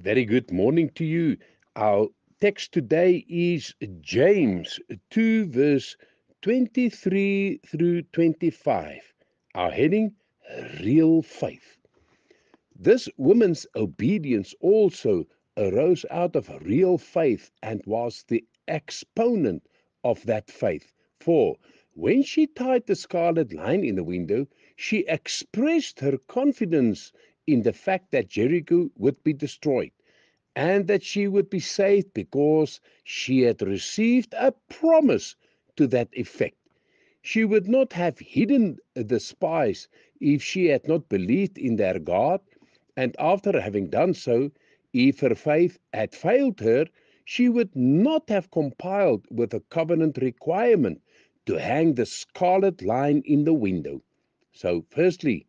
Very good morning to you. Our text today is James 2, verse 23 through 25. Our heading Real Faith. This woman's obedience also arose out of real faith and was the exponent of that faith. For when she tied the scarlet line in the window, she expressed her confidence in the fact that Jericho would be destroyed and that she would be saved because she had received a promise to that effect. She would not have hidden the spies if she had not believed in their God, and after having done so, if her faith had failed her, she would not have compiled with a covenant requirement to hang the scarlet line in the window. So, firstly,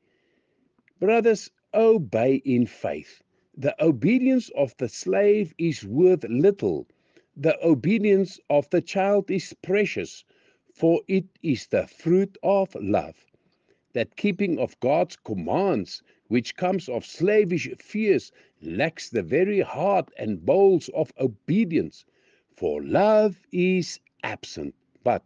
brothers, obey in faith. The obedience of the slave is worth little. The obedience of the child is precious, for it is the fruit of love. That keeping of God's commands, which comes of slavish fears, lacks the very heart and bowls of obedience, for love is absent. But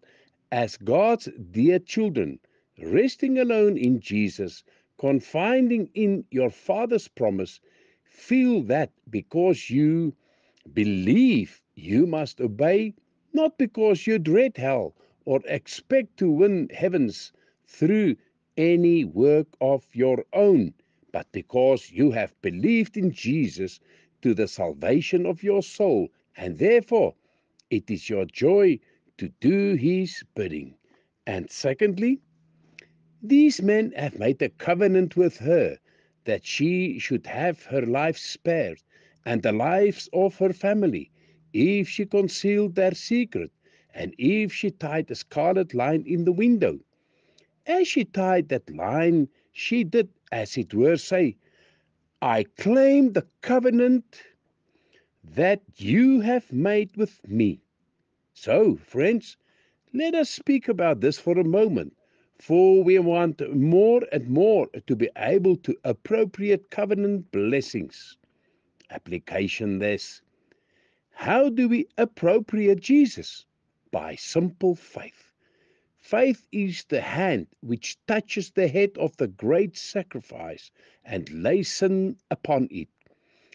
as God's dear children, resting alone in Jesus, confiding in your Father's promise, feel that because you believe you must obey, not because you dread hell or expect to win heavens through any work of your own, but because you have believed in Jesus to the salvation of your soul, and therefore it is your joy to do his bidding. And secondly, these men have made a covenant with her that she should have her life spared and the lives of her family if she concealed their secret and if she tied a scarlet line in the window. As she tied that line, she did, as it were, say, I claim the covenant that you have made with me. So, friends, let us speak about this for a moment for we want more and more to be able to appropriate covenant blessings. Application this. How do we appropriate Jesus? By simple faith. Faith is the hand which touches the head of the great sacrifice and lays sin upon it,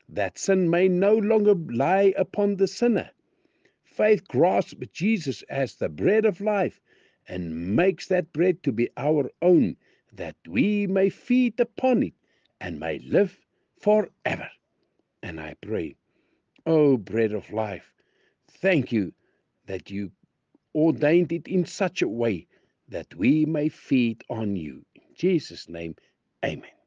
that sin may no longer lie upon the sinner. Faith grasps Jesus as the bread of life and makes that bread to be our own, that we may feed upon it and may live forever. And I pray, O oh, bread of life, thank you that you ordained it in such a way that we may feed on you. In Jesus' name, amen.